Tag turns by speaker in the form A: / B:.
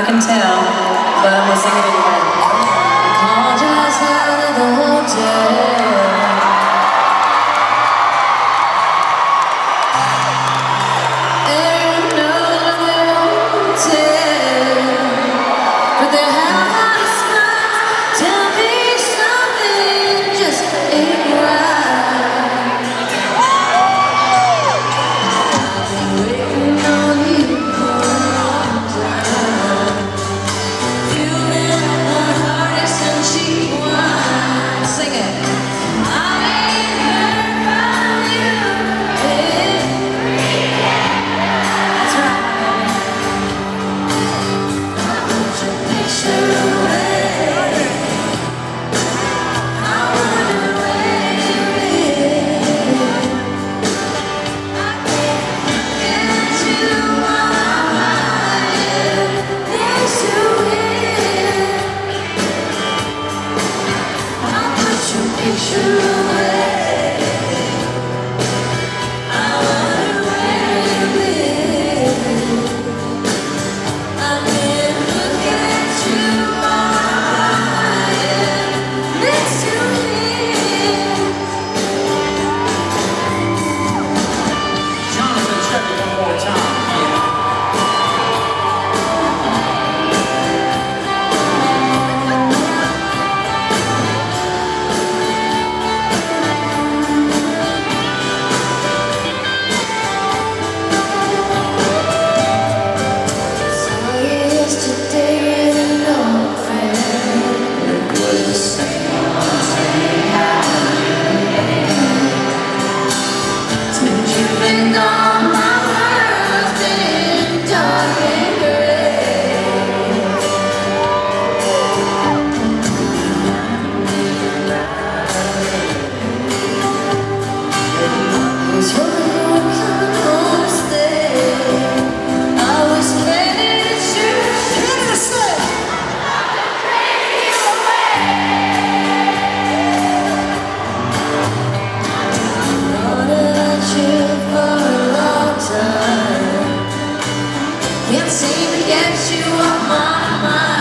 A: I can tell, but I'm gonna sing it anyway. No. get you off my mind.